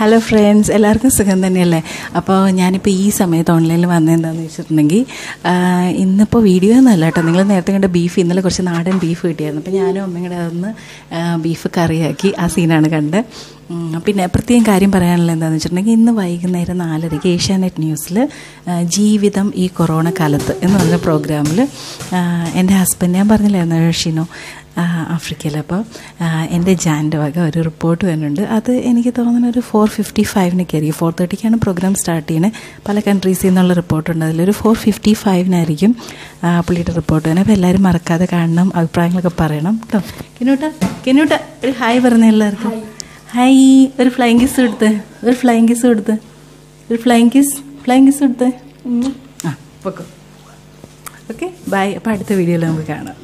Hello friends എല്ലാവർക്കും സുഖം തന്നെയല്ലേ? അപ്പോൾ ഞാനിപ്പോൾ ഈ സമയത്ത് ഓൺലൈനിൽ വന്നതെന്താണെന്ന് വെച്ചിട്ടുണ്ടെങ്കിൽ ഇന്നിപ്പോൾ വീഡിയോ ഒന്നുമല്ല കേട്ടോ. നിങ്ങൾ നേരത്തെ കണ്ട ബീഫ് ഇന്നലെ കുറച്ച് നാടൻ ബീഫ് കിട്ടിയായിരുന്നു. അപ്പോൾ ഞാനും അമ്മയും കൂടെ അതൊന്ന് ബീഫ് കറിയാക്കി ആ സീനാണ് കണ്ടത്. പിന്നെ പ്രത്യേകം കാര്യം പറയാനുള്ളത് എന്താണെന്ന് വെച്ചിട്ടുണ്ടെങ്കിൽ ഇന്ന് വൈകുന്നേരം നാലരയ്ക്ക് ഏഷ്യാനെറ്റ് ന്യൂസിൽ ജീവിതം ഈ കൊറോണ കാലത്ത് എന്ന് പറഞ്ഞ പ്രോഗ്രാമിൽ എന്റെ ഹസ്ബൻഡ് ഞാൻ പറഞ്ഞില്ലായിരുന്നു ഷിനോ? ആഫ്രിക്കയിൽ അപ്പോൾ എന്റെ ജാന്റെ വക ഒരു റിപ്പോർട്ട് വരുന്നുണ്ട്. അത് എനിക്ക് തോന്നുന്നു ഒരു ഫോർ ഫിഫ്റ്റി ഫൈവിനൊക്കെയായിരിക്കും ഫോർ തേർട്ടിക്കാണ് പ്രോഗ്രാം സ്റ്റാർട്ട് ചെയ്യുന്നത് പല കൺട്രീസിൽ നിന്നുള്ള റിപ്പോർട്ടുണ്ട് അതിലൊരു ഫോർ ഫിഫ്റ്റി ഫൈവിനായിരിക്കും പുള്ളിയുടെ റിപ്പോർട്ട് തന്നെ അപ്പോൾ എല്ലാവരും മറക്കാതെ കാണണം അഭിപ്രായങ്ങളൊക്കെ പറയണം. കേട്ടോ. കിനൂട്ട കിനൂട്ട ഒരു ഹായ് പറഞ്ഞ എല്ലാവർക്കും. ഹായ് ഒരു ഫ്ലൈങ് കിസ് കൊടുത്ത് ഒരു ഫ്ലൈങ് കിസ് കൊടുത്ത് ഒരു ഫ്ലൈങ് കിസ് ഫ്ലൈങ് കിസ് കൊടുത്ത് ആ ഓക്കെ ബൈ അപ്പോൾ അടുത്ത വീഡിയോയിൽ നമുക്ക് കാണാം.